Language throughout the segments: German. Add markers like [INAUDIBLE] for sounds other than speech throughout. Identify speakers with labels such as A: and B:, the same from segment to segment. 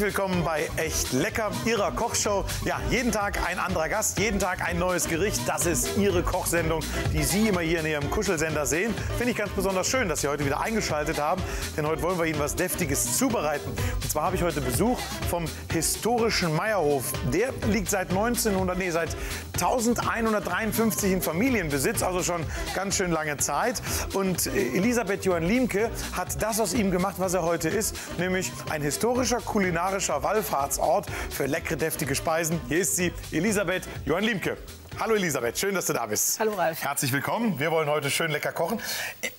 A: Herzlich willkommen bei Echt Lecker, Ihrer Kochshow. Ja, jeden Tag ein anderer Gast, jeden Tag ein neues Gericht. Das ist Ihre Kochsendung, die Sie immer hier in Ihrem Kuschelsender sehen. Finde ich ganz besonders schön, dass Sie heute wieder eingeschaltet haben, denn heute wollen wir Ihnen was Deftiges zubereiten. Und zwar habe ich heute Besuch vom historischen Meierhof. Der liegt seit 1900, nee, seit 1153 in Familienbesitz, also schon ganz schön lange Zeit. Und äh, Elisabeth Johann Liemke hat das aus ihm gemacht, was er heute ist, nämlich ein historischer kulinarischer Wallfahrtsort für leckere, deftige Speisen. Hier ist sie, Elisabeth Johann Liemke. Hallo Elisabeth, schön, dass du da bist.
B: Hallo Ralf.
A: Herzlich willkommen. Wir wollen heute schön lecker kochen.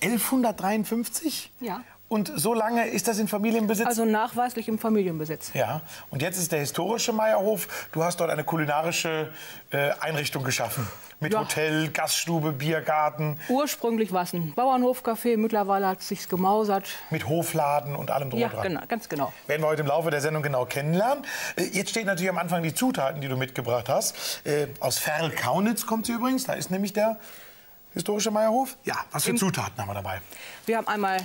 A: 1153?
B: Ja.
A: Und so lange ist das in Familienbesitz?
B: Also nachweislich im Familienbesitz.
A: ja. Und jetzt ist der historische Meierhof. Du hast dort eine kulinarische äh, Einrichtung geschaffen. Mit
B: Ja.
A: Hotel, Gaststube, Biergarten,
B: Ursprünglich war es ein Bauernhofcafé, mittlerweile hat es sich gemausert.
A: mit Hofladen und allem drum
B: Ja,
A: und dran.
B: genau, ganz genau.
A: Werden wir heute im Laufe der Sendung genau kennenlernen. Äh, Jetzt stehen natürlich am Anfang die Zutaten, die du mitgebracht hast. Äh, Aus Ferl-Kaunitz kommt sie übrigens. Da ist nämlich der historische Meierhof. Ja, was für Zutaten haben wir dabei?
B: Wir haben einmal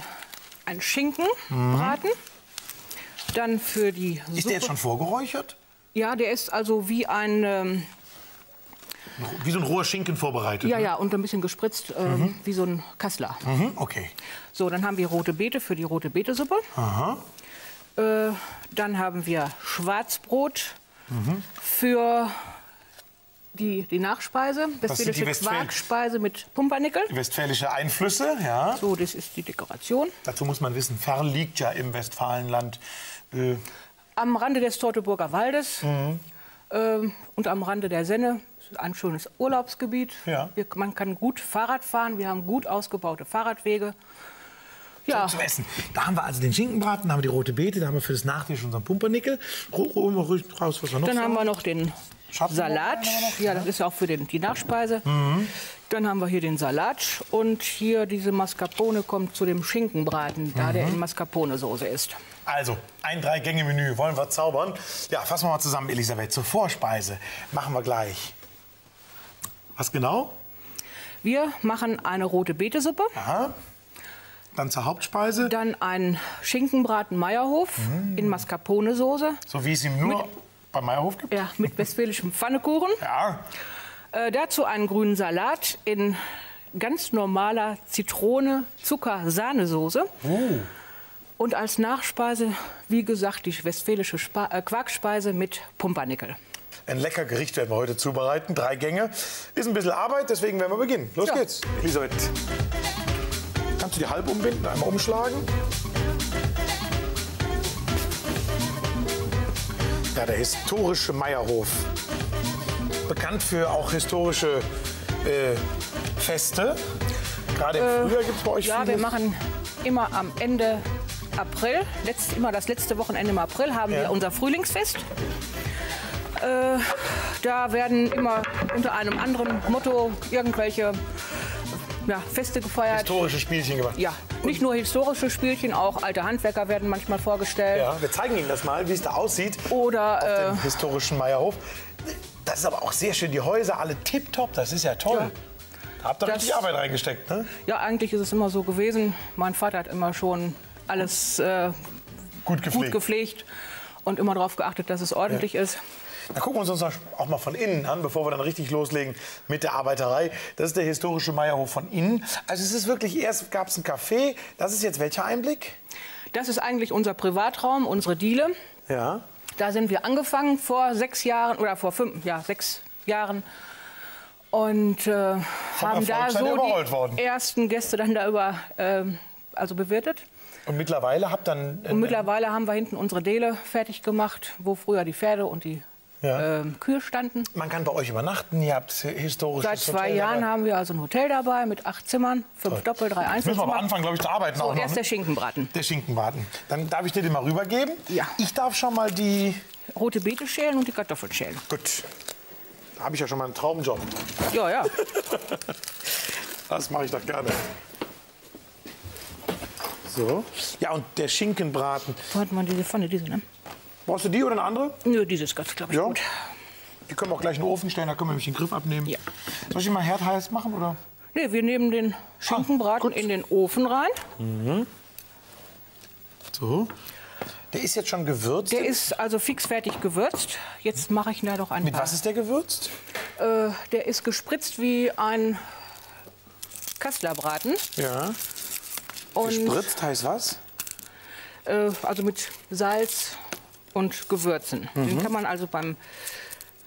B: einen Schinkenbraten. Dann für die Suppe.
A: Mhm. Ist der jetzt schon vorgeräuchert?
B: Ja, der ist also wie ein, ähm,
A: Wie so ein roher Schinken vorbereitet?
B: ja,
A: ne?
B: ja, und ein bisschen gespritzt, ähm, wie so ein Kassler.
A: Mhm, okay.
B: So, dann haben wir rote Beete für die rote Beetesuppe.
A: Aha.
B: Äh, dann haben wir Schwarzbrot für die, die Nachspeise. Westfälische
A: Westfäl-
B: Quarkspeise mit Pumpernickel.
A: Westfälische Einflüsse, ja.
B: So, das ist die Dekoration.
A: Dazu muss man wissen, Ferl liegt ja im Westfalenland. Äh,
B: Am Rande des Teutoburger Waldes ähm, und am Rande der Senne ein schönes Urlaubsgebiet.
A: Ja.
B: Wir, man kann gut Fahrrad fahren. Wir haben gut ausgebaute Fahrradwege. Ja,
A: zum Essen. Da haben wir also den Schinkenbraten, da haben wir die rote Beete, da haben wir für das Nachtisch unseren Pumpernickel. Ru- Holen wir ruhig raus, was wir noch
B: dann haben wir noch den Salat. Ja, das ist ja auch für den, die Nachspeise.
A: Mhm.
B: Dann haben wir hier den Salat und hier diese Mascarpone kommt zu dem Schinkenbraten, da
A: Mhm.
B: der in Mascarpone-Soße ist.
A: Also, ein Drei-Gänge-Menü wollen wir zaubern. Ja, fassen wir mal zusammen, Elisabeth. Zur Vorspeise machen wir gleich. Was genau?
B: Wir machen eine rote Beetesuppe,
A: Aha. Dann zur Hauptspeise,
B: dann einen Schinkenbraten Meierhof
A: Mhm.
B: in Mascarpone-Soße.
A: so wie es ihm nur beim Meierhof gibt.
B: Ja, mit westfälischem Pfannekuchen.
A: Ja.
B: Äh, dazu einen grünen Salat in ganz normaler Zitrone, Zucker, Sahnesoße.
A: Oh.
B: Und als Nachspeise, wie gesagt, die westfälische Spa äh, Quarkspeise mit Pumpernickel.
A: Ein lecker Gericht werden wir heute zubereiten. Drei Gänge. Ist ein bisschen Arbeit, deswegen werden wir beginnen. Los
B: Ja.
A: geht's. Elisabeth, kannst du die halb umbinden, einmal umschlagen? Ja, der historische Meierhof. Bekannt für auch historische äh, Feste. Gerade im Frühjahr gibt es bei euch
B: Ja, wir
A: vieles.
B: machen immer am Ende April, letzt, immer das letzte Wochenende im April, haben
A: Ja.
B: wir unser Frühlingsfest. Äh, da werden immer unter einem anderen Motto irgendwelche ja, Feste gefeiert.
A: historische Spielchen gemacht.
B: Ja, nicht nur historische Spielchen, auch alte Handwerker werden manchmal vorgestellt.
A: Ja, wir zeigen Ihnen das mal, wie es da aussieht.
B: Oder
A: Im
B: äh,
A: historischen Meierhof. Das ist aber auch sehr schön. Die Häuser alle tipptopp. Das ist ja toll.
B: Ja.
A: Da habt ihr richtig Arbeit reingesteckt, ne?
B: ja, eigentlich ist es immer so gewesen. Mein Vater hat immer schon alles äh,
A: Gut gepflegt.
B: gut gepflegt und immer darauf geachtet, dass es ordentlich ist.
A: Dann gucken wir uns das auch mal von innen an, bevor wir dann richtig loslegen mit der Arbeiterei. Das ist der historische Meierhof von innen. Also es ist wirklich, erst gab es ein Café. Das ist jetzt welcher Einblick?
B: Das ist eigentlich unser Privatraum, unsere Diele.
A: Ja.
B: Da sind wir angefangen vor sechs Jahren oder vor fünf, ja, sechs Jahren. Und äh, haben da so
A: überrollt worden.
B: die ersten Gäste dann da über, ähm, also bewirtet.
A: Und mittlerweile habt dann... äh,
B: Und mittlerweile haben wir hinten unsere Dele fertig gemacht, wo früher die Pferde und die
A: Ja.
B: ähm, Kühe standen.
A: man kann bei euch übernachten. Ihr habt historisches
B: Seit zwei
A: Hotel
B: Jahren
A: dabei.
B: haben wir also ein Hotel dabei mit acht Zimmern, fünf Doppel, drei
A: Jetzt müssen wir aber
B: Einzelzimmer.
A: anfangen, glaube ich, zu arbeiten. auch
B: So,
A: noch,
B: erst
A: ne?
B: der Schinkenbraten.
A: Der Schinkenbraten. Dann darf ich dir den mal rübergeben.
B: Ja.
A: Ich darf schon mal die...
B: Rote Beete schälen und die Kartoffeln schälen.
A: Gut. Da habe ich ja schon mal einen Traumjob.
B: Ja, ja. [LAUGHS]
A: Das mache ich doch gerne. So. Ja, und der Schinkenbraten.
B: Wo hat man diese Pfanne, diese, ne?
A: Brauchst du die oder eine andere?
B: Nö, dieses ganz, glaube ich,
A: Ja.
B: gut.
A: Die können wir auch gleich in den Ofen stellen, da können wir nämlich den Griff abnehmen.
B: Ja.
A: Soll ich mal herdheiß machen? Oder?
B: Nee, wir nehmen den Schinkenbraten in den Ofen rein.
A: So. Der ist jetzt schon gewürzt.
B: Der ist also fixfertig gewürzt. Jetzt mache ich da doch ein
A: Mit
B: paar.
A: was ist der gewürzt?
B: Äh, der ist gespritzt wie ein Kasslerbraten.
A: Ja.
B: Und,
A: Gespritzt heißt was?
B: äh, also mit Salz und Gewürzen.
A: Mhm.
B: Den kann man also beim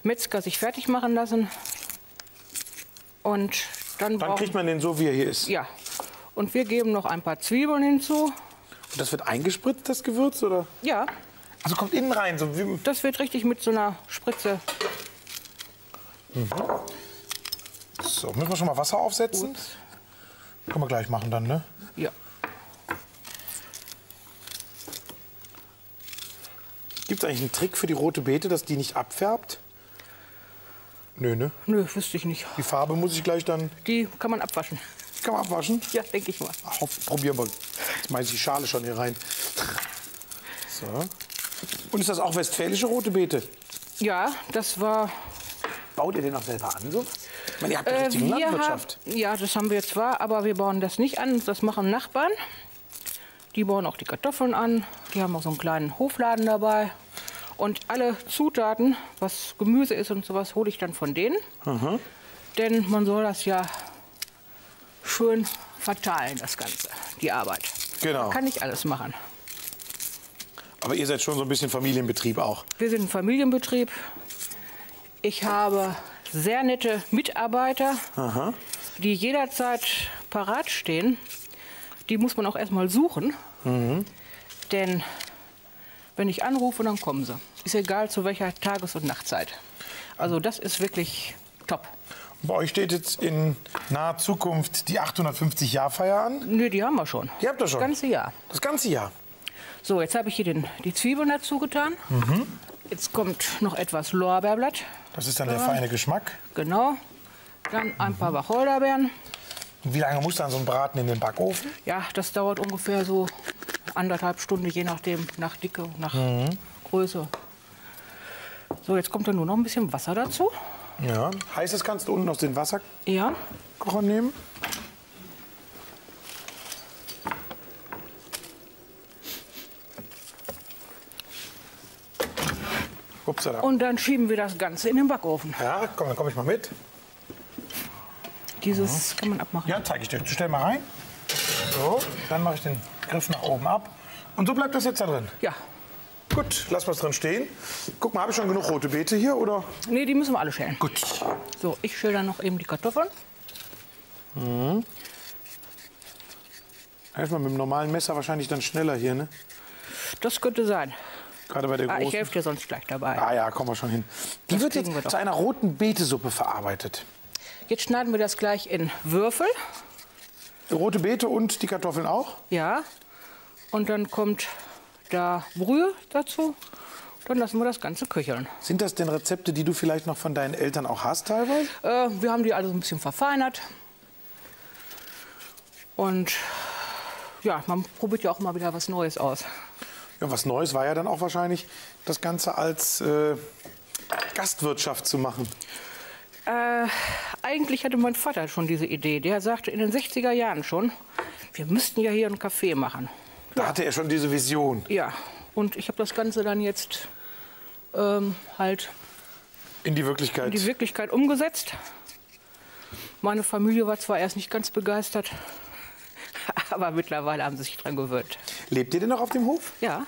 B: Metzger sich fertig machen lassen. Und dann,
A: Dann kriegt man den so, wie er hier ist.
B: ja. Und wir geben noch ein paar Zwiebeln hinzu.
A: Und das wird eingespritzt, das Gewürz, oder?
B: Ja,
A: Also kommt innen rein, so wie...
B: das wird richtig mit so einer Spritze.
A: So, müssen wir schon mal Wasser aufsetzen? Können wir gleich machen dann, ne? Gibt es eigentlich einen Trick für die rote Beete, dass die nicht abfärbt? Nö, ne?
B: Nö, wüsste ich nicht.
A: Die Farbe muss ich gleich dann...
B: Die kann man abwaschen.
A: Kann man abwaschen?
B: Ja, denke ich mal.
A: Ach, probieren wir. Jetzt mache ich die Schale schon hier rein. So. Und ist das auch westfälische rote Beete?
B: Ja, das war.
A: Baut ihr den auch selber an so? Ich meine, ihr habt eine
B: Äh,
A: richtige
B: wir
A: Landwirtschaft.
B: haben, ja, das haben wir zwar, aber wir bauen das nicht an. Das machen Nachbarn. Die bauen auch die Kartoffeln an. Die haben auch so einen kleinen Hofladen dabei. Und alle Zutaten, was Gemüse ist und sowas, hole ich dann von denen. Denn man soll das ja schön verteilen, das Ganze, die Arbeit.
A: Genau.
B: Man kann nicht alles machen.
A: Aber ihr seid schon so ein bisschen Familienbetrieb auch.
B: Wir sind ein Familienbetrieb. Ich habe sehr nette Mitarbeiter, die jederzeit parat stehen. Die muss man auch erstmal suchen. Denn wenn ich anrufe, dann kommen sie. Ist egal zu welcher Tages- und Nachtzeit. Also das ist wirklich top.
A: Bei euch steht jetzt in naher Zukunft die 850-Jahr-Feier an.
B: Nö, die haben wir schon.
A: Die habt ihr schon?
B: Das ganze Jahr.
A: Das ganze Jahr.
B: So, jetzt habe ich hier den, die Zwiebeln dazu getan. Jetzt kommt noch etwas Lorbeerblatt.
A: Das ist dann der feine Geschmack.
B: Genau. Dann ein paar Wacholderbeeren.
A: Und wie lange muss dann so ein Braten in den Backofen?
B: Ja, das dauert ungefähr so anderthalb Stunden, je nachdem, nach Dicke, nach Größe. So, jetzt kommt dann nur noch ein bisschen Wasser dazu.
A: Ja. Heißes kannst du unten aus dem Wasserkocher
B: Ja,
A: nehmen. Upsala.
B: und dann schieben wir das Ganze in den Backofen.
A: Ja, komm, dann komme ich mal mit.
B: Dieses kann man abmachen.
A: Ja, zeige ich dir. Stell mal rein. So, dann mache ich den Griff nach oben ab. Und so bleibt das jetzt da drin.
B: Ja.
A: Gut, lass was drin stehen. Guck mal, habe ich schon genug rote Beete hier, oder?
B: Nee, die müssen wir alle schälen.
A: Gut.
B: So, ich schäle dann noch eben die Kartoffeln.
A: Erstmal mit dem normalen Messer wahrscheinlich dann schneller hier, ne?
B: Das könnte sein.
A: Gerade bei der
B: Ah, ich helfe dir sonst gleich dabei.
A: Ah ja, kommen wir schon hin. Die
B: Das
A: wird
B: wir
A: jetzt
B: doch.
A: zu einer roten Beetesuppe verarbeitet.
B: Jetzt schneiden wir das gleich in Würfel.
A: Rote Beete und die Kartoffeln auch?
B: Ja. Und dann kommt da Brühe dazu. Dann lassen wir das Ganze köcheln.
A: Sind das denn Rezepte, die du vielleicht noch von deinen Eltern auch hast teilweise?
B: Äh, wir haben die also ein bisschen verfeinert. Und ja, man probiert ja auch immer wieder was Neues aus.
A: Ja, was Neues war ja dann auch wahrscheinlich, das Ganze als äh, Gastwirtschaft zu machen.
B: Äh, eigentlich hatte mein Vater schon diese Idee. Der sagte in den 60er Jahren schon, wir müssten ja hier ein Café machen.
A: Da hatte er schon diese Vision.
B: Ja, und ich habe das Ganze dann jetzt ähm, halt
A: In die Wirklichkeit.
B: in die Wirklichkeit umgesetzt. Meine Familie war zwar erst nicht ganz begeistert, [LAUGHS] aber mittlerweile haben sie sich dran gewöhnt.
A: Lebt ihr denn noch auf dem Hof?
B: Ja,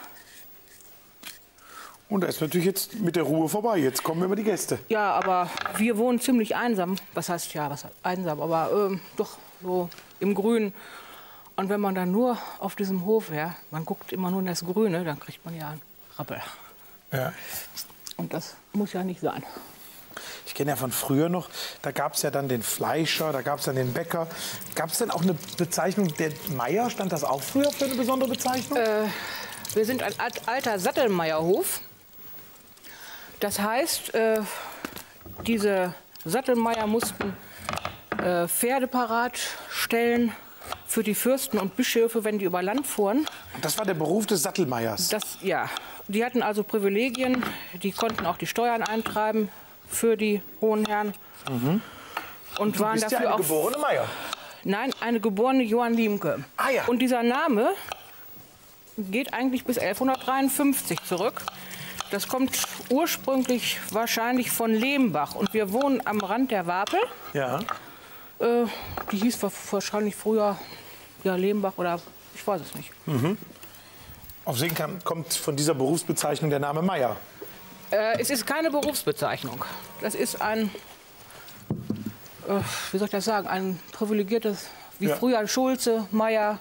A: Und da ist natürlich jetzt mit der Ruhe vorbei. Jetzt kommen immer die Gäste.
B: ja, aber wir wohnen ziemlich einsam. Was heißt ja, was heißt einsam, aber ähm, doch so im Grün. Und wenn man dann nur auf diesem Hof wäre, man guckt immer nur in das Grüne, dann kriegt man ja einen Rappel.
A: Ja.
B: Und das muss ja nicht sein.
A: Ich kenne ja von früher noch, da gab es ja dann den Fleischer, da gab es dann den Bäcker. Gab es denn auch eine Bezeichnung, der Meier, stand das auch früher für eine besondere Bezeichnung?
B: Wir sind ein alt- alter Sattelmeierhof. Das heißt, äh, diese Sattelmeier mussten äh, Pferde parat stellen für die Fürsten und Bischöfe, wenn die über Land fuhren.
A: Das war der Beruf des Sattelmeiers.
B: Das, ja, die hatten also Privilegien, die konnten auch die Steuern eintreiben für die hohen Herren. Und waren
A: Bist ja
B: dafür
A: eine
B: auch
A: geborene Meier.
B: Nein, eine geborene Johann Liemke.
A: Ah, ja.
B: Und dieser Name, geht eigentlich bis 1153 zurück. Das kommt ursprünglich wahrscheinlich von Lehmbach. Und wir wohnen am Rand der Wapel.
A: Ja.
B: Äh, die hieß wahrscheinlich früher ja, Lehmbach oder ich weiß es nicht.
A: Auf Segen kam- kommt von dieser Berufsbezeichnung der Name Meier.
B: Äh, es ist keine Berufsbezeichnung. Das ist ein, äh, wie soll ich das sagen, ein privilegiertes, wie
A: Ja.
B: früher Schulze, Meier,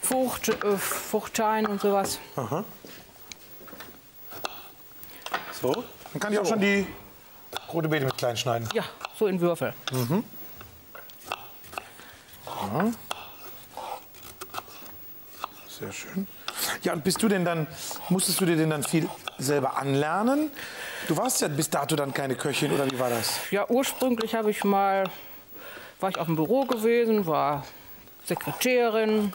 B: Fucht, äh, Fuchtein und sowas.
A: So. Dann kann ich auch schon die rote Beete mit klein schneiden.
B: Ja, so in Würfel.
A: Sehr schön. Ja, und bist du denn dann, musstest du dir denn dann viel selber anlernen? Du warst ja bis dato dann keine Köchin, oder wie war das?
B: Ja, ursprünglich habe ich mal, war ich auf dem Büro gewesen, war Sekretärin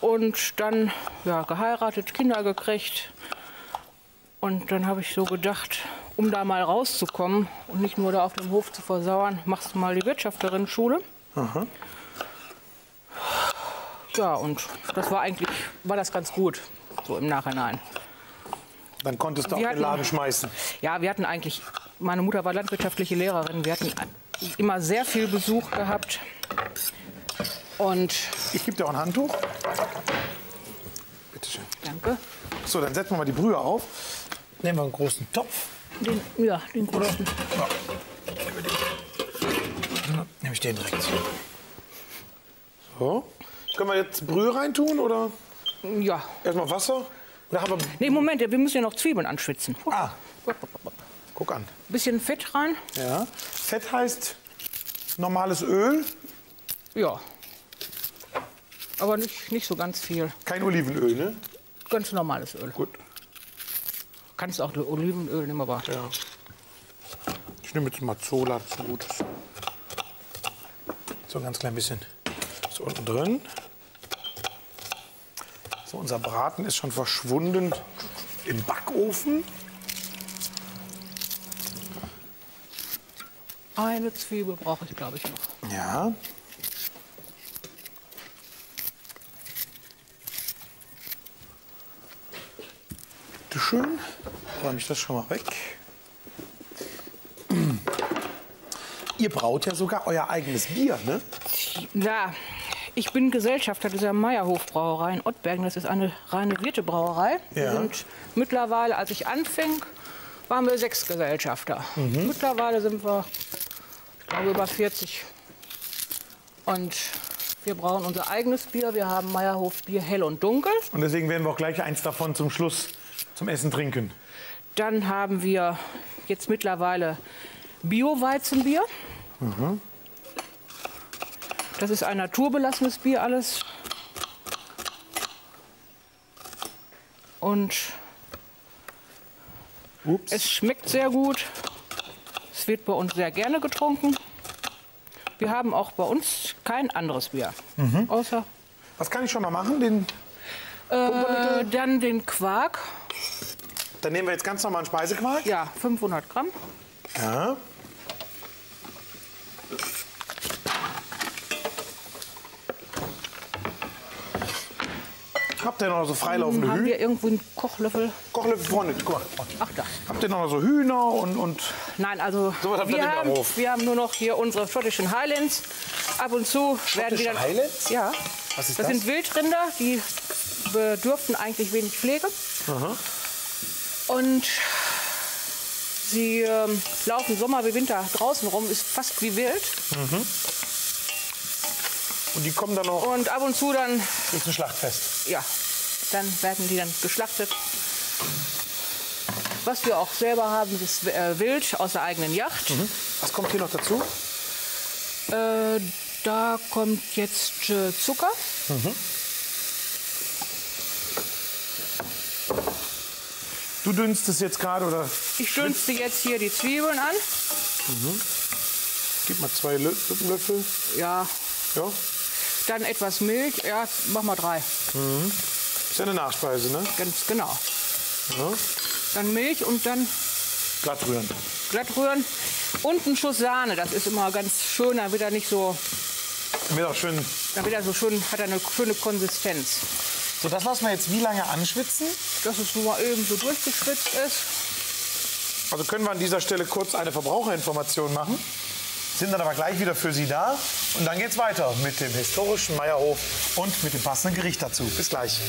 B: und dann ja, geheiratet, Kinder gekriegt. Und dann habe ich so gedacht, um da mal rauszukommen und nicht nur da auf dem Hof zu versauern, machst du mal die Wirtschafterinnen-Schule. Ja, und das war eigentlich, war das ganz gut, so im Nachhinein.
A: Dann konntest du auch
B: Wir
A: den
B: hatten-
A: Laden schmeißen.
B: Ja, wir hatten eigentlich, meine Mutter war landwirtschaftliche Lehrerin, wir hatten immer sehr viel Besuch gehabt. Und
A: Ich gebe dir auch ein Handtuch. Bitte schön.
B: danke.
A: So, dann setzen wir mal die Brühe auf. Nehmen wir einen großen Topf.
B: Den, ja, den großen.
A: Nehme ich den direkt. So. Können wir jetzt Brühe reintun oder
B: Ja.
A: erstmal Wasser? Oder haben wir.
B: Nee, Moment, wir müssen ja noch Zwiebeln anschwitzen.
A: Ah, guck an.
B: Bisschen Fett rein.
A: Ja. Fett heißt normales Öl,
B: Ja. Aber nicht, nicht so ganz viel.
A: kein Olivenöl, ne?
B: Ganz normales Öl.
A: Gut.
B: Kannst auch Olivenöl nehmen, aber
A: Ja. Ich nehme jetzt Mazzola dazu. Das- So ein ganz klein bisschen. So unten drin. So, unser Braten ist schon verschwunden im Backofen.
B: eine Zwiebel brauche ich, glaube ich, noch.
A: Ja. Bitte schön. Räume ich das schon mal weg. [CLEARS THROAT] Ihr braut ja sogar euer eigenes Bier, ne?
B: Ja, ich bin Gesellschafter dieser Meierhofbrauerei in Ottbergen. Das ist eine reine Wirtebrauerei. Wir
A: Ja.
B: sind mittlerweile, als ich anfing, waren wir sechs Gesellschafter.
A: Mhm.
B: Mittlerweile sind wir, ich glaube, über 40. Und wir brauen unser eigenes Bier. Wir haben Meierhof Bier hell und dunkel.
A: Und deswegen werden wir auch gleich eins davon zum Schluss zum Essen trinken.
B: Dann haben wir jetzt mittlerweile Bio-Weizenbier. Das ist ein naturbelassenes Bier alles. Und
A: Ups.
B: es schmeckt sehr gut. Es wird bei uns sehr gerne getrunken. Wir haben auch bei uns kein anderes Bier. Außer
A: Was kann ich schon mal machen? Den,
B: äh, dann den Quark.
A: Dann nehmen wir jetzt ganz normalen Speisequark.
B: Ja, 500 Gramm.
A: Ja. Habt ihr noch so freilaufende
B: Haben
A: Hühner?
B: wir irgendwo einen Kochlöffel?
A: Kochlöffel vorne, guck mal.
B: Ach da.
A: Habt ihr noch so Hühner und, und
B: Nein, also
A: ihr
B: wir, haben, wir haben nur noch hier unsere schottischen Highlands. Ab und zu werden die dann.
A: Highlands?
B: Ja.
A: Was ist
B: das,
A: das?
B: sind Wildrinder, die bedürften eigentlich wenig Pflege. Und sie ähm, laufen Sommer wie Winter draußen rum, ist fast wie wild.
A: und die kommen dann noch
B: Und ab und zu dann,
A: durch ein Schlachtfest.
B: ja, dann werden die dann geschlachtet. Was wir auch selber haben, ist äh, Wild aus der eigenen Yacht.
A: Was kommt hier noch dazu?
B: Äh, da kommt jetzt äh, Zucker.
A: Du dünstest jetzt gerade oder
B: Ich dünste jetzt hier die Zwiebeln an.
A: gib mal zwei Lö Löffel.
B: Ja,
A: Ja,
B: dann etwas Milch. Ja, mach mal drei.
A: ist ja eine Nachspeise, ne?
B: Ganz genau.
A: Ja.
B: Dann Milch und dann
A: Glatt rühren.
B: glatt rühren. Und ein Schuss Sahne. Das ist immer ganz schön. Dann wird er nicht so,
A: Wird auch schön.
B: dann wird er so schön, hat er eine schöne Konsistenz.
A: So, das lassen wir jetzt wie lange anschwitzen?
B: Dass es nur mal eben so durchgeschwitzt ist.
A: Also können wir an dieser Stelle kurz eine Verbraucherinformation machen. Sind dann aber gleich wieder für Sie da. Und dann geht's weiter mit dem historischen Meierhof und mit dem passenden Gericht dazu. Bis gleich.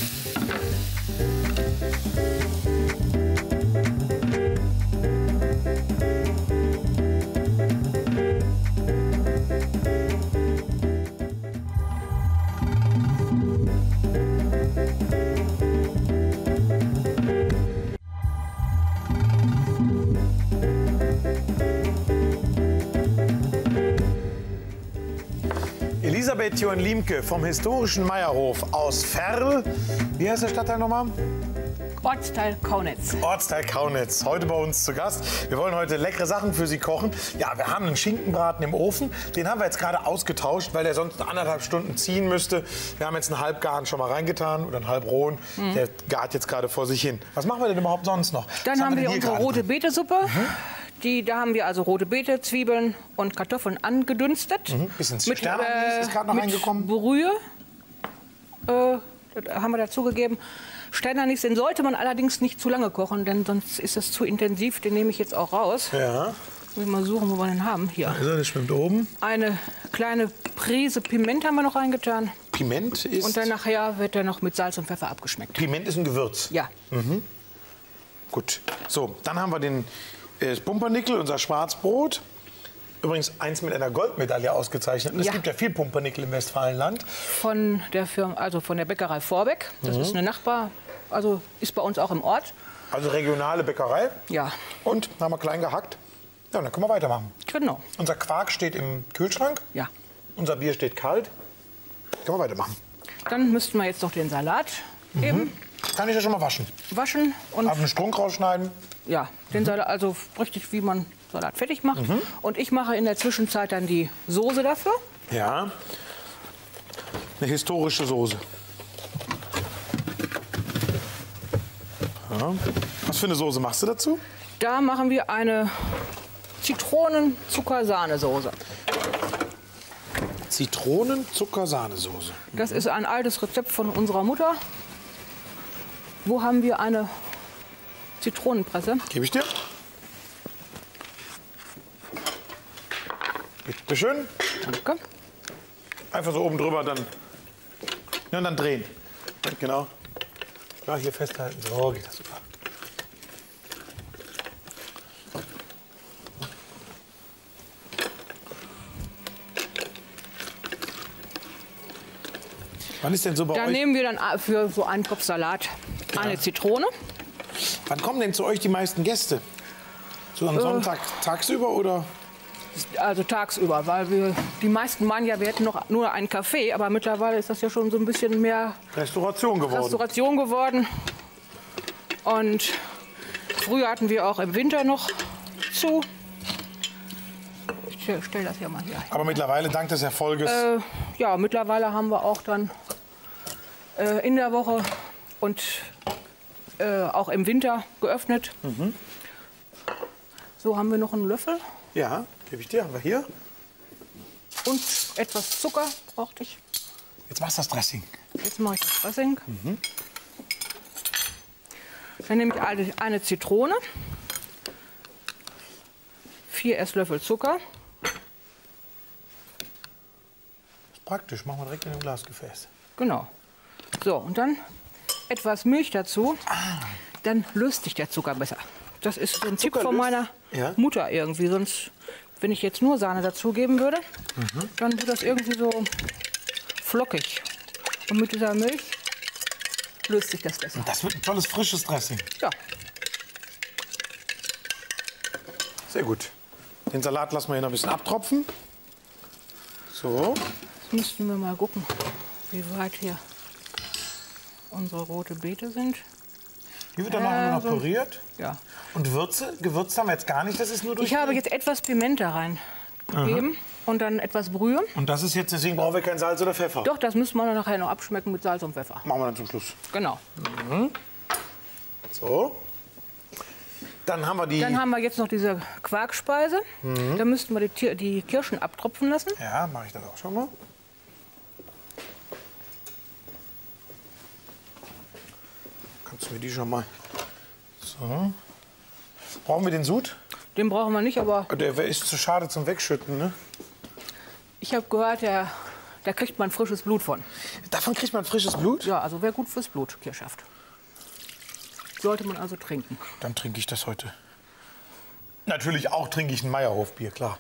A: Elisabeth Johann Liemke vom historischen Meierhof aus Ferl. Wie heißt der Stadtteil nochmal?
B: Ortsteil Kaunitz.
A: Ortsteil Kaunitz, heute bei uns zu Gast. Wir wollen heute leckere Sachen für Sie kochen. Ja, wir haben einen Schinkenbraten im Ofen. Den haben wir jetzt gerade ausgetauscht, weil der sonst anderthalb Stunden ziehen müsste. Wir haben jetzt einen Halbgaren schon mal reingetan oder einen Halbrohen. Der gart jetzt gerade vor sich hin. Was machen wir denn überhaupt sonst noch?
B: Mhm. Dann
A: Was
B: haben wir unsere rote? Betesuppe. Die, da haben wir also rote Beete, Zwiebeln und Kartoffeln angedünstet.
A: Mhm. Bisschen Sternanis ist gerade noch
B: mit
A: reingekommen.
B: Brühe äh, haben wir dazugegeben. Sternanis, den sollte man allerdings nicht zu lange kochen, denn sonst ist das zu intensiv. Den nehme ich jetzt auch raus.
A: Ja,
B: ich mal suchen, wo wir den haben. Hier.
A: also der schwimmt oben.
B: Eine kleine Prise Piment haben wir noch reingetan.
A: Piment ist,
B: Und dann nachher wird er noch mit Salz und Pfeffer abgeschmeckt.
A: Piment ist ein Gewürz.
B: Ja,
A: Gut. So, dann haben wir den äh, Pumpernickel, unser Schwarzbrot. Übrigens eins mit einer Goldmedaille ausgezeichnet. Und Es
B: Ja.
A: gibt ja viel Pumpernickel im Westfalenland.
B: von der Firma, also von der Bäckerei Vorbeck. Das
A: Mhm.
B: ist eine Nachbar, also ist bei uns auch im Ort.
A: Also regionale Bäckerei.
B: Ja,
A: Und haben wir klein gehackt. Ja, dann können wir weitermachen.
B: genau.
A: Unser Quark steht im Kühlschrank.
B: Ja.
A: Unser Bier steht kalt. Können wir weitermachen.
B: Dann müssten wir jetzt noch den Salat
A: Mhm.
B: eben
A: Kann ich ja schon mal waschen.
B: waschen und
A: Auf den Strunk rausschneiden.
B: ja, den Salat, also richtig wie man Salat fertig macht. Und ich mache in der Zwischenzeit dann die Soße dafür.
A: Ja. Eine historische Soße. Ja. Was für eine Soße machst du dazu?
B: Da machen wir eine Zitronen-Zucker-Sahnesoße.
A: Zitronen-Zucker-Sahnesoße.
B: Das ist ein altes Rezept von unserer Mutter. Wo haben wir eine Zitronenpresse?
A: Gebe ich dir. Bitte schön.
B: Danke.
A: Einfach so oben drüber, dann, ja, dann drehen. Genau. Ja, hier festhalten. So geht das super. Wann ist denn so bei
B: Da
A: euch?
B: nehmen wir dann a- für so einen Kopf Salat eine Zitrone.
A: Wann kommen denn zu euch die meisten Gäste? So am Sonntag tagsüber oder?
B: Also tagsüber, weil wir die meisten meinen ja, wir hätten noch nur einen Kaffee, aber mittlerweile ist das ja schon so ein bisschen mehr
A: Restauration geworden.
B: Restauration geworden. Und früher hatten wir auch im Winter noch zu. Ich stelle das hier mal hier.
A: Aber mittlerweile, dank des Erfolges,
B: Äh, ja, mittlerweile haben wir auch dann äh, in der Woche und äh, auch im Winter geöffnet. So haben wir noch einen Löffel
A: ja, gebe ich dir, haben wir hier.
B: und etwas Zucker brauchte ich.
A: Jetzt machst du das Dressing.
B: Jetzt mache ich das Dressing. Dann nehme ich eine, eine Zitrone, vier Esslöffel Zucker,
A: Ist praktisch, machen wir direkt in dem Glasgefäß.
B: genau. So, und dann etwas Milch dazu. Dann löst sich der Zucker besser. Das ist so ein Tipp
A: Zucker
B: von meiner
A: Ja.
B: Mutter irgendwie. Sonst, wenn ich jetzt nur Sahne dazugeben würde, dann wird das irgendwie so flockig. Und mit dieser Milch löst sich das besser.
A: Das wird ein tolles, frisches Dressing.
B: Ja,
A: Sehr gut. Den Salat lassen wir hier noch ein bisschen abtropfen. So.
B: Jetzt müssten wir mal gucken, wie weit hier unsere rote Beete sind.
A: Die wird dann nachher nur noch
B: so-
A: püriert.
B: Ja.
A: Und Würze? Gewürzt haben wir jetzt gar nicht, das ist nur durch
B: Ich habe jetzt etwas Piment da reingegeben und dann etwas Brühe.
A: Und das ist jetzt, deswegen brauchen wir kein Salz oder Pfeffer.
B: Doch, das müssen wir nachher noch abschmecken mit Salz und Pfeffer.
A: Machen wir dann zum Schluss.
B: Genau.
A: So. Dann haben wir die.
B: Dann haben wir jetzt noch diese Quarkspeise. Da müssten wir die, Tier- die Kirschen abtropfen lassen.
A: ja, mache ich das auch schon mal. Setzen wir die schon mal. So. Brauchen wir den Sud?
B: Den brauchen wir nicht, aber
A: Der ist zu schade zum Wegschütten, ne?
B: ich habe gehört, der, da kriegt man frisches Blut von.
A: Davon kriegt man frisches Blut?
B: Ja, also wäre gut fürs Blut, Kirschsaft. Sollte man also trinken.
A: Dann trinke ich das heute. Natürlich auch trinke ich ein Meierhofbier, klar.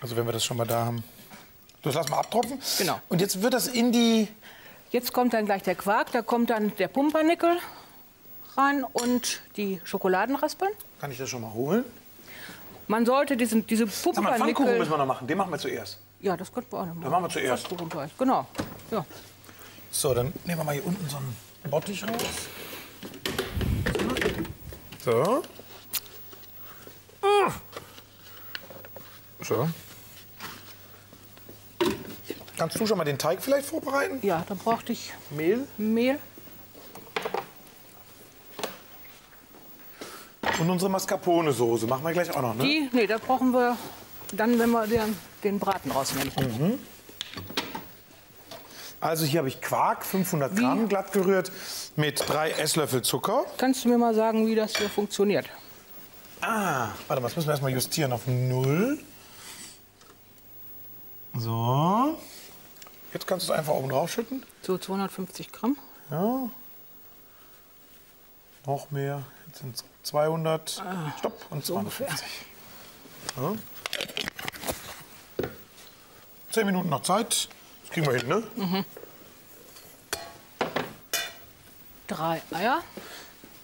A: Also wenn wir das schon mal da haben. Das lassen wir abtropfen.
B: Genau.
A: Und jetzt wird das in die...
B: Jetzt kommt dann gleich der Quark, da kommt dann der Pumpernickel rein und die Schokoladenraspeln.
A: Kann ich das schon mal holen?
B: Man sollte diesen, diese
A: Sag mal, Pfannkuchen
B: Pumpernickel...
A: müssen wir noch machen. Den machen wir zuerst.
B: Ja, das könnten wir auch noch machen.
A: Dann machen wir zuerst.
B: Pfannkuchenteig, Genau. Ja.
A: So, dann nehmen wir mal hier unten so einen Bottich raus. So. So. Kannst du schon mal den Teig vielleicht vorbereiten?
B: ja, dann brauchte ich
A: Mehl
B: Mehl.
A: und unsere Mascarpone-Soße. Machen wir gleich auch noch, ne?
B: Die, nee, da brauchen wir dann, wenn wir den, den Braten rausnehmen.
A: Also hier habe ich Quark, 500 Gramm glatt gerührt, mit drei Esslöffel Zucker.
B: Kannst du mir mal sagen, wie das hier funktioniert?
A: Ah, warte mal, das müssen wir erstmal justieren auf 0. So. Jetzt kannst du es einfach oben drauf schütten.
B: So 250 Gramm.
A: Ja. Noch mehr. Jetzt sind es 200. Stopp. Und
B: so ungefähr.
A: 250. Ja. Zehn Minuten noch Zeit. Das kriegen wir hin, ne?
B: Drei Eier.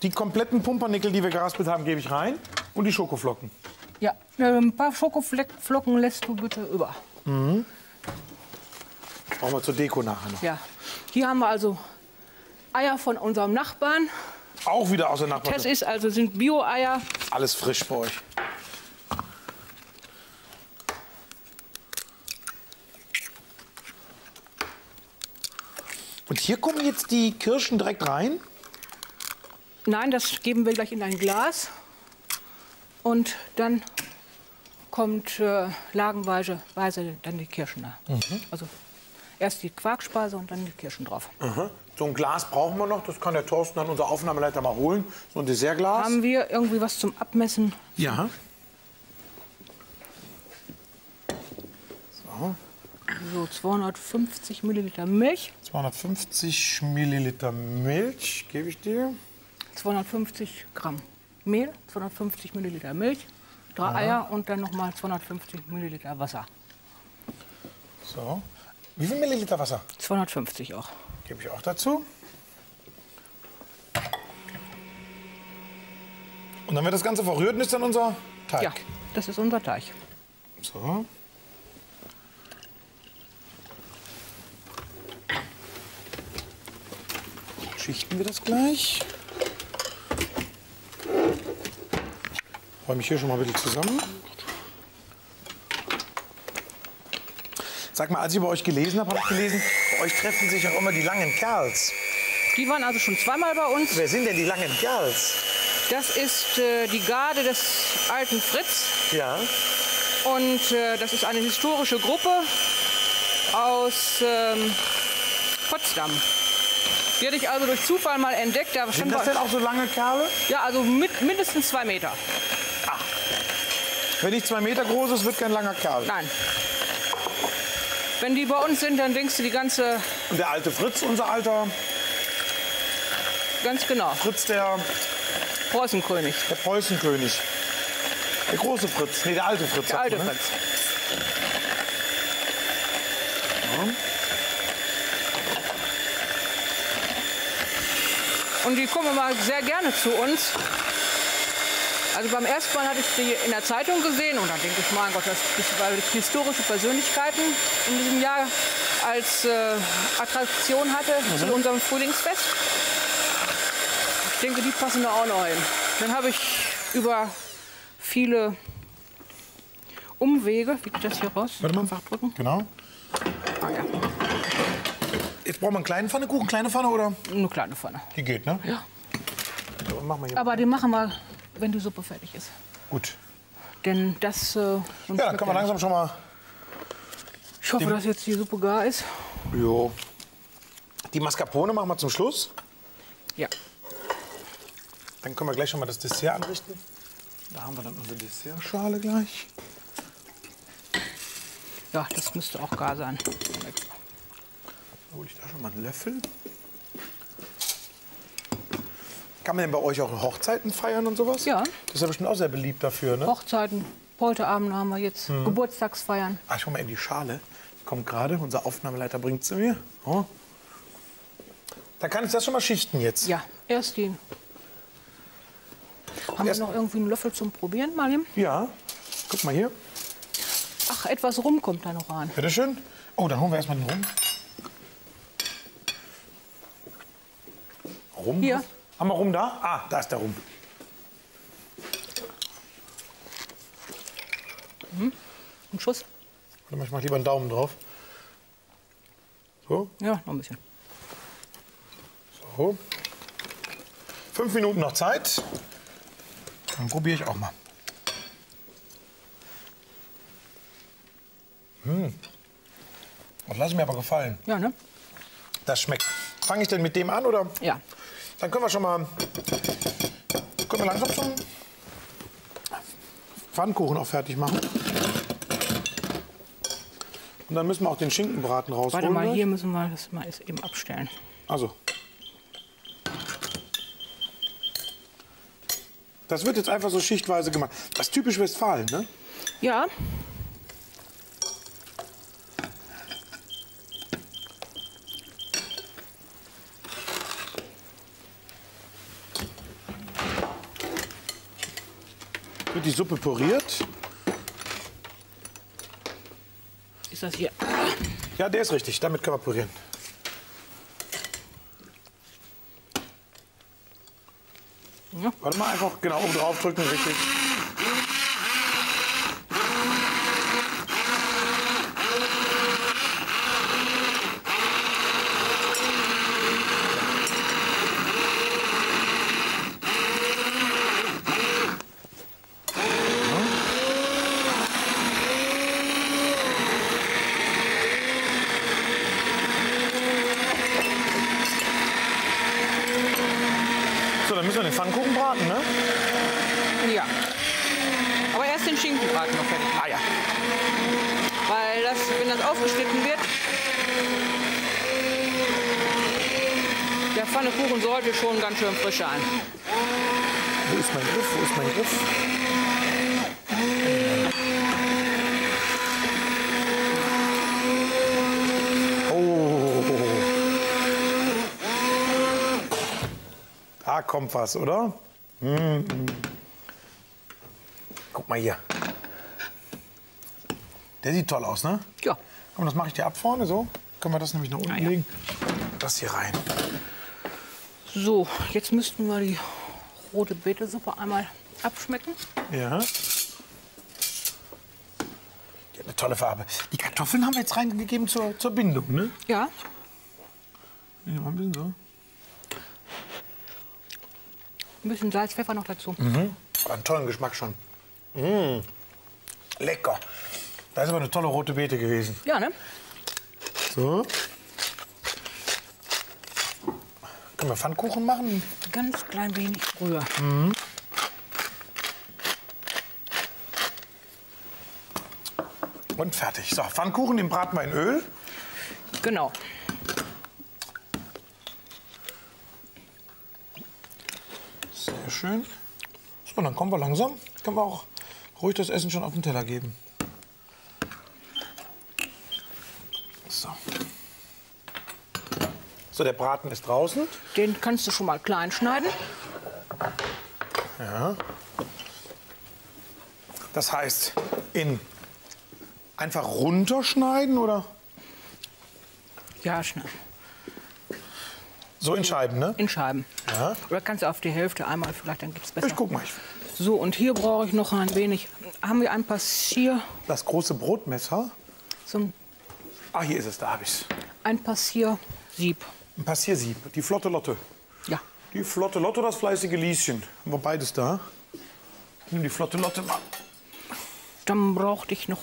A: Die kompletten Pumpernickel, die wir geraspelt haben, gebe ich rein. Und die Schokoflocken.
B: Ja, ein paar Schokoflocken lässt du bitte über.
A: Brauchen wir zur Deko nachher noch.
B: Ja. Hier haben wir also Eier von unserem Nachbarn.
A: Auch wieder aus der
B: Das
A: Nachbarschaft.
B: ist also sind Bio-Eier.
A: Alles frisch bei euch. Und hier kommen jetzt die Kirschen direkt rein.
B: Nein, das geben wir gleich in ein Glas. Und dann kommt äh, lagenweise Weise dann die Kirschen da. Also erst die Quarkspeise und dann die Kirschen drauf.
A: So ein Glas brauchen wir noch. Das kann der Thorsten dann, unser Aufnahmeleiter, mal holen. So ein Dessertglas.
B: Haben wir irgendwie was zum Abmessen?
A: ja.
B: So 250 Milliliter Milch,
A: 250 Milliliter Milch gebe ich dir.
B: 250 Gramm Mehl, 250 Milliliter Milch, drei Eier und dann nochmal 250 Milliliter Wasser.
A: So. Wie viel Milliliter Wasser
B: 250 auch.
A: gebe ich auch dazu? Und dann wird das Ganze verrührt und ist dann unser Teig.
B: Ja, das ist unser Teig.
A: So. Schichten wir das gleich. Räume ich hier schon mal ein bisschen zusammen. Sag mal, als ich bei euch gelesen habe, habe ich gelesen, bei euch treffen sich auch immer die langen Kerls.
B: Die waren also schon zweimal bei uns.
A: Wer sind denn die langen Kerls?
B: Das ist äh, die Garde des alten Fritz.
A: Ja.
B: Und äh, das ist eine historische Gruppe aus ähm, Potsdam. Die hatte ich also durch Zufall mal entdeckt. Da
A: Sind das denn auch so lange Kerle?
B: ja, also mit, mindestens zwei Meter.
A: Wenn nicht zwei Meter groß ist, wird kein langer Kerl.
B: Nein. Wenn die bei uns sind, dann denkst du die ganze,
A: Und der alte Fritz, unser alter
B: ganz genau,
A: Fritz, der
B: Preußenkönig.
A: Der Preußenkönig. Der große Fritz. Nee, der alte Fritz.
B: Der alte
A: man, ne?
B: Fritz. Und die kommen immer sehr gerne zu uns. Also beim ersten Mal hatte ich die in der Zeitung gesehen und dann denke ich, mein Gott, das weil ich historische Persönlichkeiten in diesem Jahr als äh, Attraktion hatte zu unserem Frühlingsfest. Ich denke, die passen da auch noch hin. Dann habe ich über viele Umwege, wie geht das hier raus?
A: Warte mal.
B: Einfach drücken.
A: Genau.
B: Ah, ja.
A: Jetzt brauchen wir einen kleinen Pfannekuchen, kleine Pfanne oder?
B: Eine kleine Pfanne.
A: Die geht, ne?
B: Ja.
A: So.
B: Aber den machen wir, wenn die Suppe fertig ist.
A: Gut.
B: Denn das. Äh,
A: Ja, dann können wir langsam schon mal.
B: Ich hoffe, dass jetzt die Suppe gar ist.
A: Jo. Die Mascarpone machen wir zum Schluss.
B: Ja.
A: Dann können wir gleich schon mal das Dessert anrichten. Da haben wir dann unsere Dessertschale gleich.
B: Ja, das müsste auch gar sein.
A: Da hole ich da schon mal einen Löffel. Kann man denn bei euch auch Hochzeiten feiern und sowas?
B: Ja.
A: Das ist ja bestimmt auch sehr beliebt dafür, ne?
B: Hochzeiten, heute Abend haben wir jetzt Geburtstagsfeiern.
A: Ah, schau mal in die Schale. Kommt gerade, unser Aufnahmeleiter bringt sie mir. Oh. Dann kann ich das schon mal schichten jetzt.
B: Ja, erst die. Haben
A: Erst-
B: wir noch irgendwie einen Löffel zum Probieren, Marlin?
A: Ja. Guck mal hier.
B: Ach, etwas rum kommt da noch rein.
A: Bitte schön. Oh, dann holen wir erstmal den Rum. Rum?
B: Hier.
A: Haben wir Rum da? Ah, da ist der Rum.
B: Ein Schuss?
A: Warte mal, ich mach lieber einen Daumen drauf. So,
B: Ja, noch ein bisschen.
A: so. Fünf Minuten noch Zeit. Dann probiere ich auch mal. Hm. Das lasse ich mir aber gefallen.
B: Ja, ne?
A: Das schmeckt. Fange ich denn mit dem an oder?
B: Ja.
A: Dann können wir schon mal können wir langsam zum Pfannkuchen auch fertig machen. Und dann müssen wir auch den Schinkenbraten rausholen.
B: Warte mal, hier müssen wir das mal eben abstellen.
A: Also. Das wird jetzt einfach so schichtweise gemacht. Das ist typisch Westfalen, ne?
B: Ja,
A: Suppe püriert.
B: ist das hier.
A: Ja, der ist richtig. Damit können wir pürieren.
B: Ja.
A: Warte mal, einfach genau oben drauf drücken, richtig. So, dann müssen wir den Pfannkuchen braten, ne?
B: Ja. Aber erst den Schinkenbraten noch fertig machen.
A: Ah ja.
B: Weil das, wenn das aufgeschnitten wird, der Pfannekuchen sollte schon frisch sein.
A: Wo ist mein Griff? Wo ist mein Griff? Oh. Da kommt was, oder? Mm. Guck mal hier. Der sieht toll aus, ne?
B: Ja.
A: Komm, das mache ich dir ab vorne so. Können wir das nämlich nach unten
B: Ah, ja.
A: legen? Das hier rein.
B: So, jetzt müssten wir die rote Betesuppe einmal abschmecken.
A: Ja. Die hat eine tolle Farbe. Die Kartoffeln haben wir jetzt reingegeben zur, zur Bindung, ne?
B: Ja,
A: Ja, ein bisschen so.
B: ein bisschen Salz, Pfeffer noch dazu.
A: Aber einen tollen Geschmack schon. Mmh. Lecker. Da ist aber eine tolle rote Beete gewesen.
B: Ja, ne?
A: So. Können wir Pfannkuchen machen?
B: Ganz klein wenig Brühe.
A: Und fertig. So, Pfannkuchen, den braten wir in Öl.
B: Genau.
A: Sehr schön. So, dann kommen wir langsam. Können wir auch ruhig das Essen schon auf den Teller geben. So, der Braten ist draußen.
B: Den kannst du schon mal klein schneiden.
A: Das heißt, in einfach runterschneiden oder
B: Ja, schneiden.
A: so in Scheiben, ne?
B: In Scheiben.
A: Ja.
B: Oder kannst du auf die Hälfte einmal, vielleicht dann gibt es besser.
A: Ich guck mal.
B: So, und hier brauche ich noch ein wenig. Haben wir ein Passier,
A: das große Brotmesser.
B: so ein,
A: Ah, hier ist es, da habe ich es.
B: ein Passiersieb.
A: Ein Passiersieb. Die flotte Lotte.
B: Ja.
A: Die flotte Lotte, das fleißige Lieschen. Haben wir beides da. Nimm die flotte Lotte mal.
B: Dann brauchte ich noch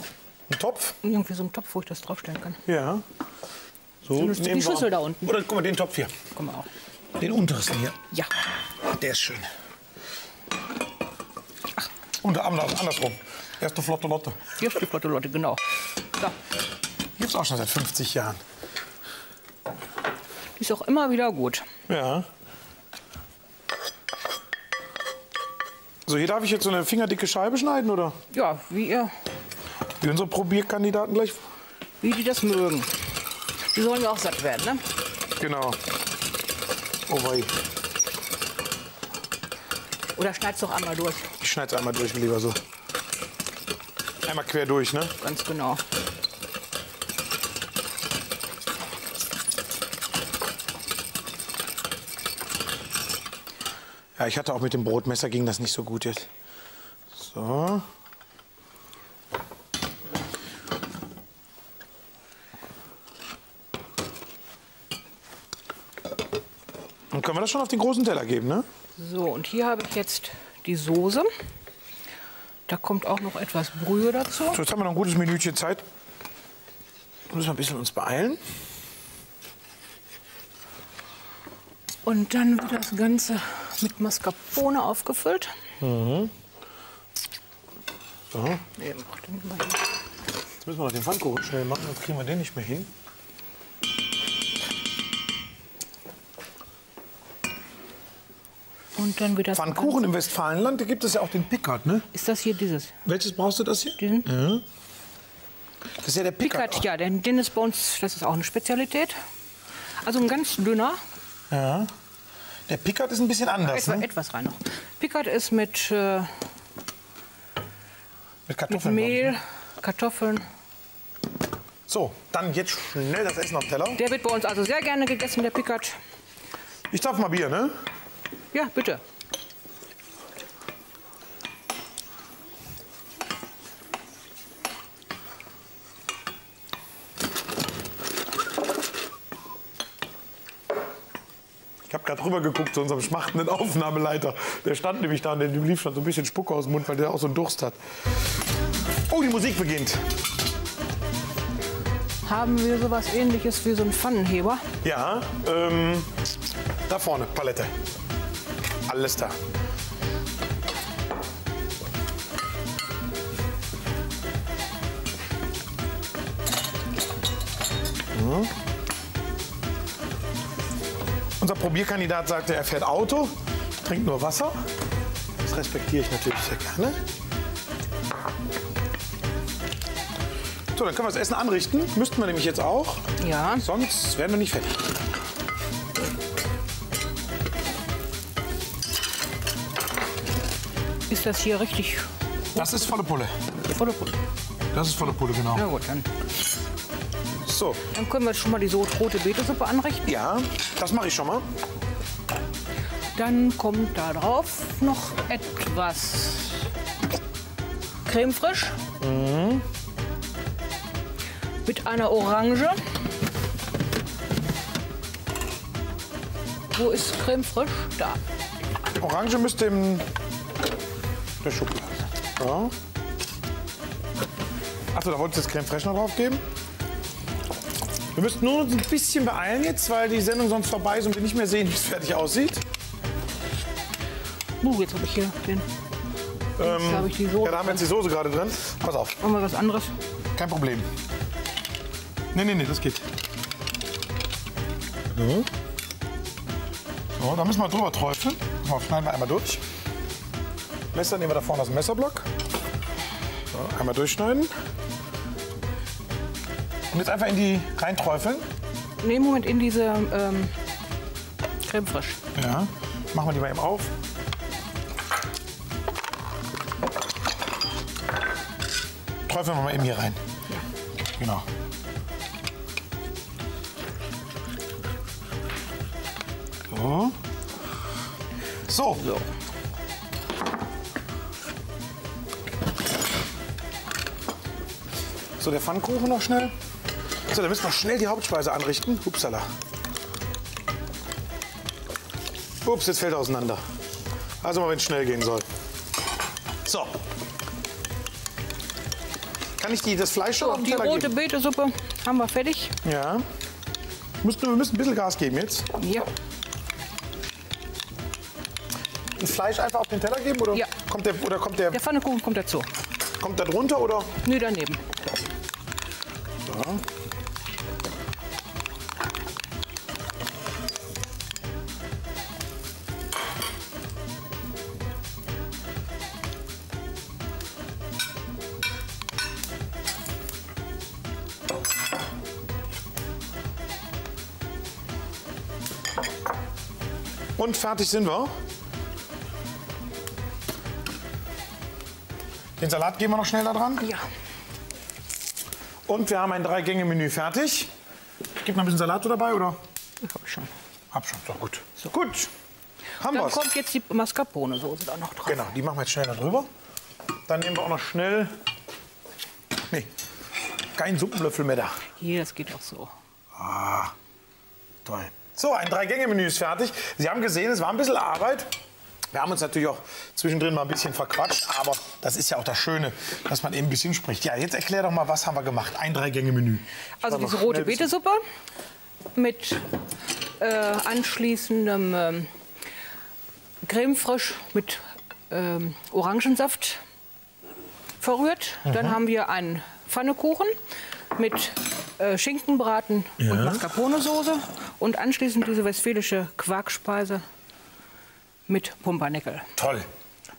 A: Ein Topf.
B: irgendwie so einen Topf, wo ich das draufstellen kann.
A: Ja. So,
B: Die
A: nehmen wir-
B: Schüssel da unten.
A: Oder guck mal, den Topf hier.
B: Kommen wir auch.
A: Den untersten hier.
B: Ja.
A: Der ist schön. Und anders, andersrum. Erste flotte Lotte.
B: Hier ist die flotte Lotte, genau. So,
A: Gibt es auch schon seit 50 Jahren.
B: Ist auch immer wieder gut.
A: Ja. So, hier darf ich jetzt so eine fingerdicke Scheibe schneiden, oder?
B: Ja, wie ihr,
A: Wie unsere Probierkandidaten gleich.
B: wie die das mögen. Die sollen ja auch satt werden, ne?
A: Genau. Oh wei.
B: Oder schneid's doch einmal durch.
A: Ich schneide es einmal durch, lieber so. Einmal quer durch, ne?
B: Ganz genau.
A: Ja, ich hatte auch mit dem Brotmesser ging das nicht so gut jetzt. So. Dann können wir das schon auf den großen Teller geben, ne?
B: So, und hier habe ich jetzt die Soße. Da kommt auch noch etwas Brühe dazu.
A: So, jetzt haben wir noch ein gutes Minütchen Zeit. Müssen wir ein bisschen uns beeilen.
B: Und dann wird das Ganze mit Mascarpone aufgefüllt.
A: So.
B: Mal hin.
A: Jetzt müssen wir noch den Pfannkuchen schnell machen, sonst kriegen wir den nicht mehr hin.
B: Und dann das
A: Pfannkuchen im Westfalenland, da gibt es ja auch den Pickard, ne?
B: Ist das hier dieses?
A: Welches brauchst du das hier?
B: Diesen?
A: Das ist ja der Pickard.
B: Pickard, ja, den, den ist bei uns, das ist auch eine Spezialität. Also ein ganz dünner,
A: Ja. Der Pickard ist ein bisschen anders,
B: etwa,
A: ne?
B: etwas rein noch. Pickard ist mit, äh,
A: Mit
B: mit
A: Kartoffeln.
B: Mehl, Kartoffeln.
A: So, dann jetzt schnell das Essen auf den Teller.
B: Der wird bei uns also sehr gerne gegessen, der Pickard.
A: Ich darf mal Bier, ne?
B: Ja, bitte.
A: Gerade rüber geguckt zu unserem schmachtenden [LAUGHS] Aufnahmeleiter. Der stand nämlich da und dem lief schon so ein bisschen Spucke aus dem Mund, weil der auch so einen Durst hat. Oh, die Musik beginnt.
B: Haben wir sowas ähnliches wie so einen Pfannenheber?
A: Ja, ähm, da vorne, Palette. Alles da. Unser Probierkandidat sagte, er fährt Auto, trinkt nur Wasser. Das respektiere ich natürlich sehr gerne. So, dann können wir das Essen anrichten. Müssten wir nämlich jetzt auch.
B: Ja.
A: Sonst werden wir nicht fertig.
B: Ist das hier richtig
A: Das ist volle Pulle.
B: volle Pulle?
A: Das ist volle Pulle, genau.
B: Na gut, dann,
A: So,
B: dann können wir jetzt schon mal die so rote Betesuppe anrichten.
A: ja, das mache ich schon mal.
B: Dann kommt da drauf noch etwas Creme fraiche. Mit einer Orange. Wo ist Creme fraiche? Da.
A: Orange müsste im der Schublade. Ja. Achso, da wolltest du jetzt Creme Fraiche noch drauf geben? Wir müssten nur uns ein bisschen beeilen jetzt, weil die Sendung sonst vorbei ist und wir nicht mehr sehen, wie es fertig aussieht.
B: Uh, jetzt habe ich hier den. Jetzt habe ich die Soße.
A: Ja, da haben wir jetzt die Soße gerade drin. Pass auf,
B: Machen wir was anderes.
A: kein Problem. Nee, nee, nee, das geht. So. So, da müssen wir drüber träufeln. Mal, schneiden wir einmal durch. Messer nehmen wir da vorne aus dem Messerblock. So, einmal durchschneiden. Und jetzt einfach in die reinträufeln.
B: Nee, Moment, in diese ähm, Creme fraiche.
A: Ja. Machen wir die mal eben auf. Träufeln wir mal eben hier rein. Genau. So. So.
B: So.
A: So, der Pfannkuchen noch schnell. So, dann müssen wir schnell die Hauptspeise anrichten. Upsala. Ups, jetzt fällt er auseinander. Also mal, wenn es schnell gehen soll. So. Kann ich die, das Fleisch schon auf den
B: Die
A: Teller
B: rote
A: geben?
B: Betesuppe haben wir fertig.
A: Ja. Müssen, wir müssen ein bisschen Gas geben jetzt.
B: Ja.
A: gegrillten Fleisch einfach auf den Teller geben? Oder
B: Ja.
A: kommt der, oder kommt der,
B: Der Pfannkuchen kommt dazu.
A: kommt der drunter? Oder?
B: Nö, daneben.
A: Fertig sind wir. Den Salat geben wir noch schnell da dran.
B: Ja.
A: Und wir haben ein Drei-Gänge-Menü fertig. Gibt noch ein bisschen Salat dabei, oder?
B: Das habe ich schon.
A: Hab schon, so gut. Gut. Haben
B: Dann
A: wir's.
B: kommt jetzt die Mascarpone-Soße da noch drauf.
A: Genau, die machen wir jetzt schnell da drüber. Dann nehmen wir auch noch schnell. Nee, kein Suppenlöffel mehr da.
B: Hier, das geht auch so.
A: Toll. So, ein Drei-Gänge-Menü ist fertig. Sie haben gesehen, es war ein bisschen Arbeit. Wir haben uns natürlich auch zwischendrin mal ein bisschen verquatscht, aber das ist ja auch das Schöne, dass man eben ein bisschen spricht. Ja, jetzt erklär doch mal, was haben wir gemacht? Ein Drei-Gänge-Menü.
B: Also diese rote Betesuppe mit äh, anschließendem ähm, Creme fraiche mit ähm, Orangensaft verrührt. Dann haben wir einen Pfannekuchen mit äh, Schinkenbraten und Mascarpone-Soße und anschließend diese westfälische Quarkspeise mit Pumpernickel.
A: Toll.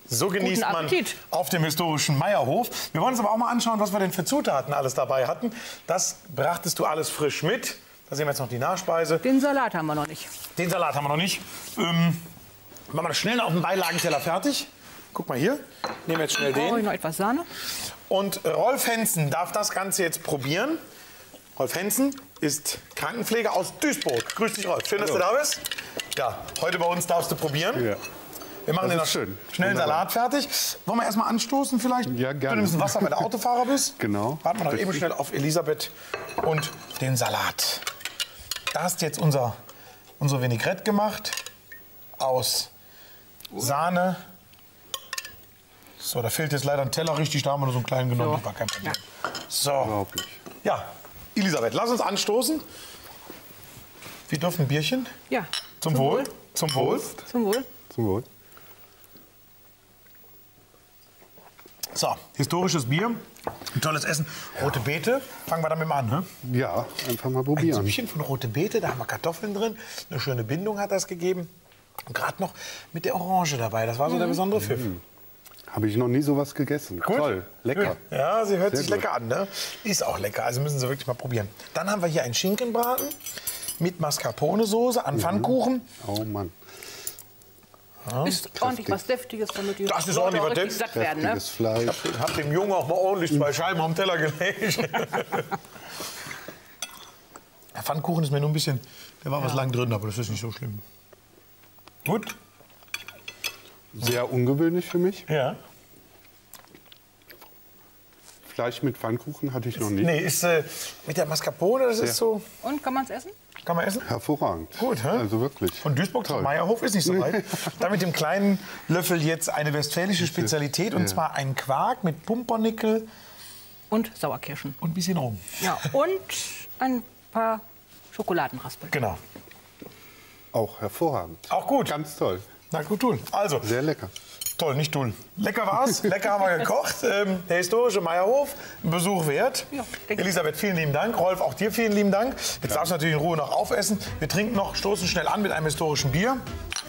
A: So genießt man
B: Appetit.
A: auf dem historischen Meierhof. Wir wollen uns aber auch mal anschauen, was wir denn für Zutaten alles dabei hatten. Das brachtest du alles frisch mit. Da sehen wir jetzt noch die Nachspeise.
B: Den Salat haben wir noch nicht.
A: Den Salat haben wir noch nicht. Ähm, machen wir das schnell auf dem Beilagenteller fertig. Guck mal hier. Nehmen wir jetzt schnell
B: Brauche ich
A: den.
B: noch etwas Sahne?
A: Und Rolf Hensen darf das Ganze jetzt probieren. Rolf Hensen ist Krankenpfleger aus Duisburg. Grüß dich, Rolf. Schön, dass du da bist. Ja, heute bei uns darfst du probieren.
C: Ja.
A: Wir machen
C: Das
A: den noch
C: schön.
A: schnell einen
C: Wunderbar.
A: Salat fertig. Wollen wir erstmal anstoßen vielleicht?
C: Ja, gerne.
A: Du nimmst ein Wasser, weil du Autofahrer bist. [LAUGHS]
C: Genau.
A: Warten wir noch eben schnell auf Elisabeth und den Salat. Da hast du jetzt unser, unser Vinaigrette gemacht aus Sahne. So, da fehlt jetzt leider ein Teller richtig, da haben wir nur so einen kleinen genommen,
B: So.
A: das war kein Problem. So, ja, Elisabeth, lass uns anstoßen. Wir dürfen ein Bierchen.
B: Ja.
A: Zum, Wohl. Zum Wohl.
B: Zum Wohl.
C: Zum Wohl.
A: So, historisches Bier, ein tolles Essen. Rote Beete, fangen wir damit mal an. Ne?
C: Ja, einfach mal
A: Ein
C: probieren.
A: Süppchen von rote Beete, da haben wir Kartoffeln drin. Eine schöne Bindung hat das gegeben. Und gerade noch mit der Orange dabei. Das war so der besondere Pfiff.
C: Habe ich noch nie sowas gegessen.
A: Gut.
C: Toll, lecker.
A: Ja, sie hört
C: Sehr
A: sich
C: gut.
A: lecker an. Ne? Ist auch lecker, also müssen Sie wirklich mal probieren. Dann haben wir hier einen Schinkenbraten mit Mascarpone-Soße
C: Mhm.
A: an Pfannkuchen.
C: Oh Mann.
B: Ist ordentlich was Deftiges, damit die
A: Das ist ordentlich was Deftiges.
B: satt werden. Ne?
C: Fleisch.
A: Ich habe dem Jungen auch mal ordentlich zwei Scheiben am Teller gelegt. [LAUGHS] der Pfannkuchen ist mir nur ein bisschen, der war was lang drin, aber das ist nicht so schlimm. Gut.
C: Sehr ungewöhnlich für mich.
A: Ja.
C: Fleisch mit Pfannkuchen hatte ich noch nie.
A: Nee, ist äh, mit der Mascarpone, das ist so,
B: Und kann man es essen?
A: kann man essen?
C: Hervorragend.
A: Gut, hä?
C: Also wirklich.
A: Von Duisburg zum. Meierhof ist nicht so weit. [LAUGHS] da mit dem kleinen Löffel jetzt eine westfälische Spezialität und
C: Ja.
A: zwar ein Quark mit Pumpernickel
B: Und Sauerkirschen.
A: und ein bisschen rum.
B: Ja. Und ein paar Schokoladenraspeln.
A: Genau.
C: Auch hervorragend.
A: Auch gut.
C: Ganz toll.
A: Na gut, tun. Also,
C: Sehr lecker.
A: toll, nicht tun. Lecker war's. [LAUGHS] Lecker haben wir gekocht. Ähm, der historische Meierhof, ein Besuch wert.
B: Ja.
A: Elisabeth, vielen lieben Dank. Rolf, auch dir vielen lieben Dank. Jetzt darfst du natürlich in Ruhe noch aufessen. Wir trinken noch, stoßen schnell an mit einem historischen Bier.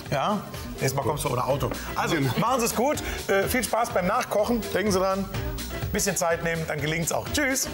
A: Ja, nächstes Mal kommst du ohne Auto. Also, machen Sie es gut. Äh, viel Spaß beim Nachkochen. Denken Sie dran. Bisschen Zeit nehmen, dann gelingt's auch. Tschüss.